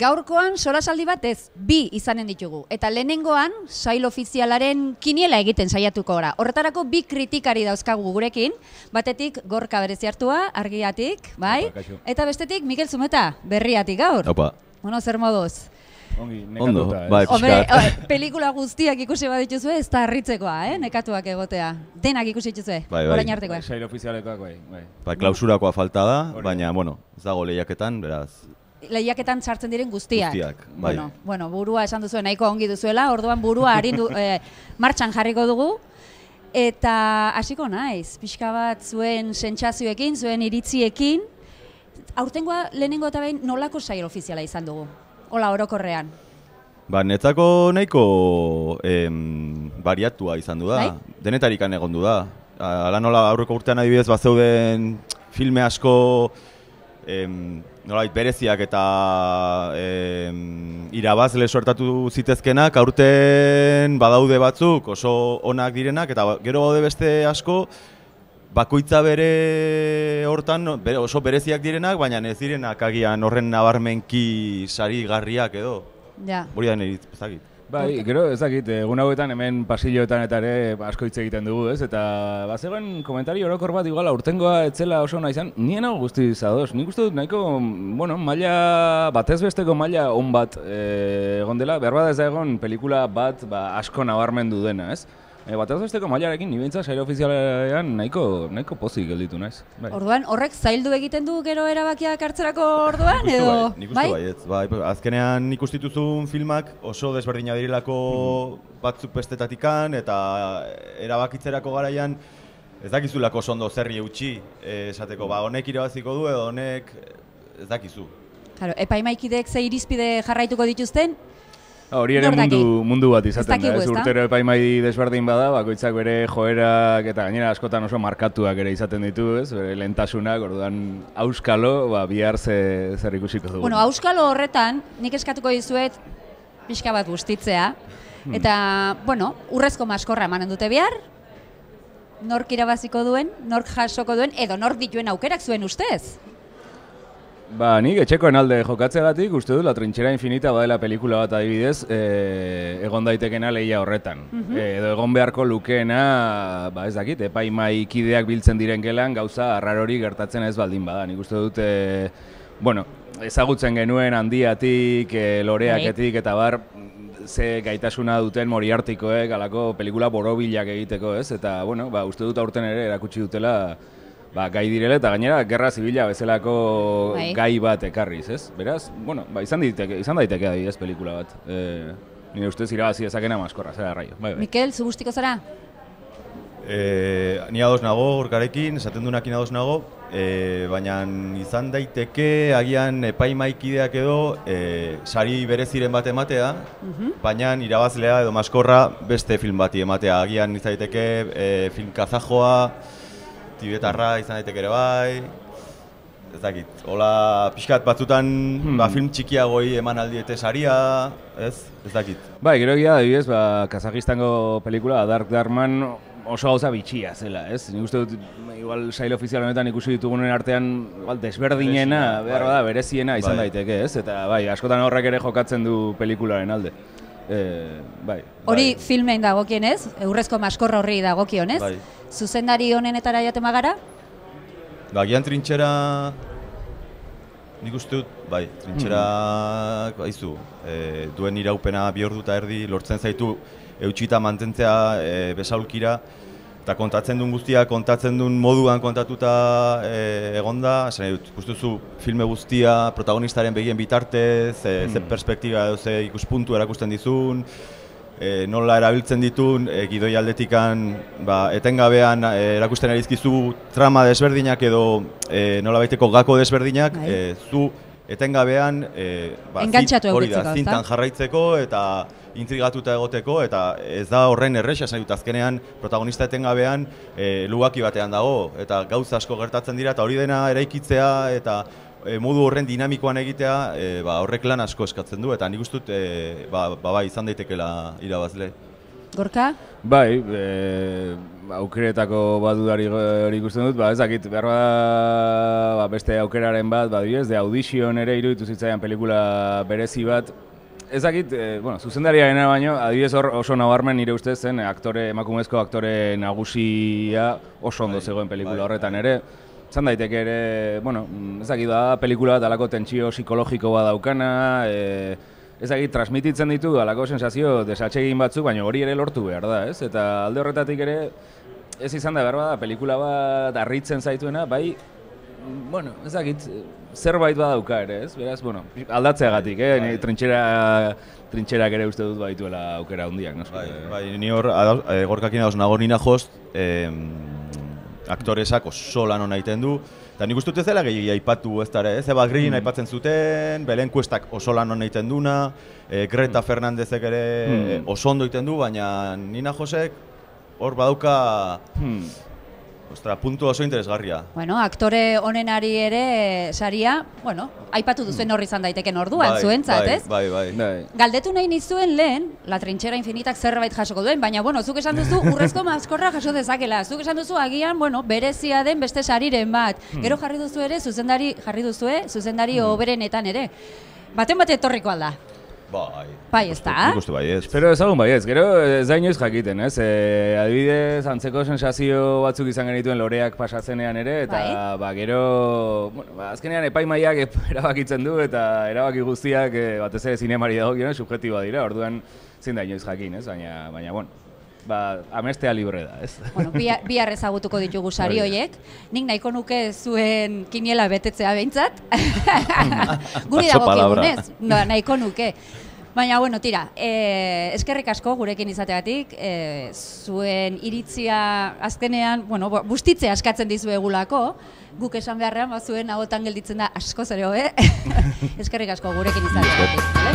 Gaurkoan solasaldi bat ez, bi izanen ditugu. Eta lehenengoan, sail ofizialaren kiniela egiten saiatuko ora. Horretarako bi kritikari dauzkagu gurekin, batetik gorka berezi hartua, argiatik, bai? Eta bestetik, Mikel Zumeta, berriatik gaur. Opa, Bueno, zer moduz? Ongi, Ondo, nekatuta, eh? bai. Hombre, pelikula guztiak ikusi badituzue, ez da harritzekoa, eh? nekatuak egotea. Denak ikusi dituzue, Bai, bai. orain artekoak. Sail ofizialekoak, bai, bai. bai, klausurakoa falta da. baina, bueno, ez dago lehiaketan, beraz, lehiaketan sartzen diren guztiak. Guztiak, bai. Bueno, bueno, burua esan duzu nahiko ongi duzuela, orduan burua arindu, eh, martxan jarriko dugu. Eta hasiko naiz, pixka bat zuen sentsazioekin, zuen iritziekin. Aurtengoa lehenengo eta behin nolako sail ofiziala izan dugu? Hola, orokorrean. Ba, netzako nahiko em, bariatua izan du da. Bai? Denetarikan egondu da. Hala nola aurreko urtean adibidez bazeuden filme asko em, nolabait bereziak eta em, irabazle suertatu zitezkenak, aurten badaude batzuk oso onak direnak eta gero baude beste asko bakoitza bere hortan bere, oso bereziak direnak, baina ez direnak agian horren nabarmenki sari garriak edo. Ja. Hori da nire ezagit. Bai, gero ez dakit, egun hauetan hemen pasilloetan eta ere asko hitz egiten dugu, ez? Eta bazegoen komentari orokor bat igual aurtengoa etzela oso ona izan, nien hau guzti zadoz. Nik uste dut nahiko, bueno, maila, batez besteko maila on bat eh, egon dela, behar bada ez da egon pelikula bat ba, asko nabarmendu dena, ez? E, batez besteko mailarekin, nibintza saire ofizialean nahiko, nahiko pozik gelditu naiz. Bai. Orduan, horrek zaildu egiten du gero erabakiak hartzerako orduan, Nik edo? bai, nik uste bai, ez. Bai, azkenean ikustituzun filmak oso desberdina direlako batzuk bestetatikan eta erabakitzerako garaian ez dakizulako oso ondo zerri eutxi eh, esateko, ba, honek irabaziko du edo honek ez dakizu. Claro, epaimaikidek ze irizpide jarraituko dituzten, Hori ere mundu, mundu bat izaten da, ez urtero epaimai desberdin bada, bakoitzak bere joerak eta gainera askotan oso markatuak ere izaten ditu, ez, bere lehentasunak, orduan auskalo, ba, bihar ze, zer ikusiko dugu. Bueno, auskalo horretan, nik eskatuko dizuet pixka bat bustitzea. Hmm. Eta, bueno, urrezko maskorra emanen dute bihar, nork irabaziko duen, nork jasoko duen, edo nork dituen aukerak zuen ustez. Ba, nik etxekoen alde jokatzegatik uste dut La Trinchera Infinita badela pelikula bat adibidez e, egon daitekena lehia horretan. e, edo egon beharko lukeena, ba ez dakit, epaimai kideak biltzen diren gelan gauza arrarori gertatzen ez baldin bada. Nik uste dut, e, bueno, ezagutzen genuen handiatik, e, loreaketik eta bar, ze gaitasuna duten moriartikoek alako pelikula borobilak egiteko, ez? Eta, bueno, ba, uste dut aurten ere erakutsi dutela ba, gai direla eta gainera gerra zibila bezalako Bai. gai bat ekarriz, ez? Beraz, bueno, ba, izan daiteke, izan daiteke adibidez pelikula bat. E, nire ustez irabazi dezakena maskorra, zera raio. Bai, bai. Mikel, zu gustiko zara? E, ni ados nago gorkarekin, esaten duenakin ados nago, e, baina izan daiteke agian epaimaikideak edo e, sari bereziren bat ematea, baina irabazlea edo maskorra beste film bati ematea. Agian izan daiteke e, film kazajoa, tibetarra izan daiteke ere bai, ez dakit, hola pixkat batzutan ba, film txikiagoi eman aldiete saria, ez, ez dakit. Bai, gero egia adibidez, ba, Kazakistango pelikula Dark Darman oso gauza bitxia zela, ez? Nik uste dut, igual sail ofizial honetan ikusi ditugunen artean, igual desberdinena, behar bai. bada, bereziena izan Bai. daiteke, ez? Eta bai, askotan horrek ere jokatzen du pelikularen alde. E, bai. Hori Bai. filmen dagokienez, urrezko maskorra horri dagokionez. Bai. Zuzendari honenetara joaten magara? Ba, agian trintxera... Nik uste dut, bai, trintxera, baizu, e, duen iraupena bi ordu eta erdi lortzen zaitu eutxita mantentzea e, besaulkira, eta kontatzen duen guztia, kontatzen duen moduan kontatuta e, egonda, esan nahi dut, ikustuzu filme guztia protagonistaren begien bitartez, e, ze perspektiba edo ze ikuspuntu erakusten dizun, e, nola erabiltzen ditun, e, gidoi aldetikan ba, etengabean e, erakusten arizkizu trama desberdinak edo e, nola baiteko gako desberdinak, e, zu etengabean e, ba, hori da, ezta? zintan jarraitzeko eta intrigatuta egoteko eta ez da horren erresa esan dut azkenean protagonista etengabean e, lugaki batean dago eta gauza asko gertatzen dira eta hori dena eraikitzea eta e, modu horren dinamikoan egitea e, ba, horrek lan asko eskatzen du eta nik uste dut e, ba, ba, bai izan daitekela irabazle. Gorka? Bai, e, aukeretako bat dudari hori ikusten dut, ba, ez dakit, behar ba, ba, beste aukeraren bat, ba, ez, de audition ere iruditu zitzaidan pelikula berezi bat, Ez dakit, e, bueno, zuzendariarena baino, adibidez hor oso nabarmen nire ustez zen, aktore, emakumezko aktore nagusia oso ondo Bai, zegoen pelikula bai, horretan bai. ere. Zan daiteke ere, bueno, ez dakit da pelikula bat alako tentsio psikologiko bat daukana, e, ez dakit, transmititzen ditu alako sensazio desatsegin batzuk, baina hori ere lortu behar da, ez? Eta alde horretatik ere, ez izan da behar bada, pelikula bat harritzen zaituena, bai, bueno, ez dakit, zerbait badauka ere, ez? Beraz, bueno, aldatzeagatik, eh? Bai. Trintxera, trintxerak ere uste dut baituela aukera handiak, noski. Bai, bai, ni hor, eh, gorkakin dauz nago nina jost, em, aktoresak oso lan hona egiten du, eta nik uste dut ez dela gehiagia aipatu ez dara, ez? Eba Green aipatzen zuten, Belen Kuestak oso lan hona egiten duna, eh, Greta Fernandezek ere Mm. oso ondo egiten du, baina Nina Josek hor badauka, Hmm. ostra, puntu oso interesgarria. Bueno, aktore honenari ere saria, bueno, aipatu duzuen horri izan daiteken orduan, Bai, zuentzat, bai, ez? Bai, bai. Bai. Galdetu nahi nizuen lehen, la trintxera infinitak zerbait jasoko duen, baina, bueno, zuk esan duzu urrezko maskorra jaso dezakela. Zuk esan duzu agian, bueno, berezia den beste sariren bat. Gero jarri duzu ere, zuzendari, jarri duzue, zuzendari oberenetan ere. Baten bate etorriko alda. Bai, Bai, ez da? Nik uste bai, ez. Espero ezagun bai ez, gero ez da inoiz jakiten, ez? E, adibidez, antzeko sensazio batzuk izan genituen loreak pasatzenean ere, eta Bai. ba, gero, bueno, ba, azkenean epaimaiak ep- erabakitzen du, eta erabaki guztiak e, batez ere zinemari dago subjektiboa dira, orduan zin da inoiz jakin, ez? Baina, baina, bueno, ba, amestea libre da, ez? Bueno, bihar, bihar ezagutuko ditugu sari Hori da. hoiek. Nik nahiko nuke zuen kiniela betetzea behintzat. Guri Paso dago palabra. kigunez, no, nahiko nuke. Baina, bueno, tira, eh, eskerrik asko gurekin izateagatik, eh, zuen iritzia azkenean, bueno, bustitzea askatzen dizuegulako, guk esan beharrean, ba, zuen ahotan gelditzen da asko zero, eh? eskerrik asko gurekin izateagatik, bale?